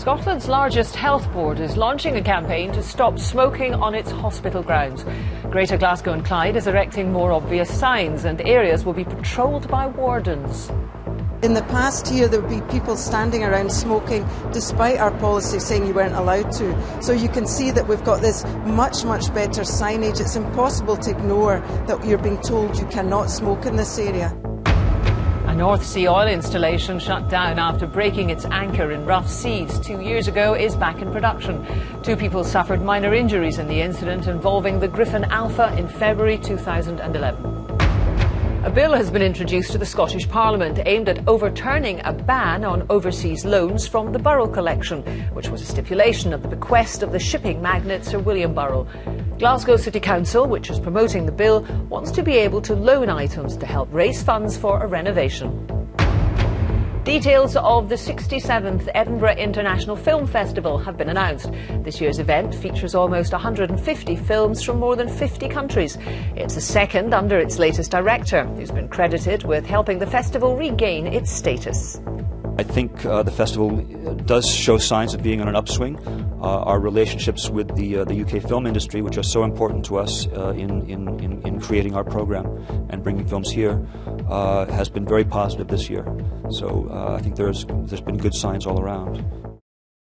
Scotland's largest health board is launching a campaign to stop smoking on its hospital grounds. Greater Glasgow and Clyde is erecting more obvious signs, and areas will be patrolled by wardens. In the past year, there would be people standing around smoking despite our policy saying you weren't allowed to. So you can see that we've got this much, much better signage. It's impossible to ignore that you're being told you cannot smoke in this area. A North Sea oil installation shut down after breaking its anchor in rough seas two years ago is back in production. Two people suffered minor injuries in the incident involving the Gryphon Alpha in February 2011. A bill has been introduced to the Scottish Parliament aimed at overturning a ban on overseas loans from the Burrell collection, which was a stipulation of the bequest of the shipping magnate Sir William Burrell. Glasgow City Council, which is promoting the bill, wants to be able to loan items to help raise funds for a renovation. Details of the 67th Edinburgh International Film Festival have been announced. This year's event features almost 150 films from more than 50 countries. It's the second under its latest director, who's been credited with helping the festival regain its status. I think uh, the festival does show signs of being on an upswing. Uh, our relationships with the, uh, the UK film industry, which are so important to us uh, in, in, in, in, creating our program and bringing films here, uh, has been very positive this year. So uh, I think there's, there's been good signs all around.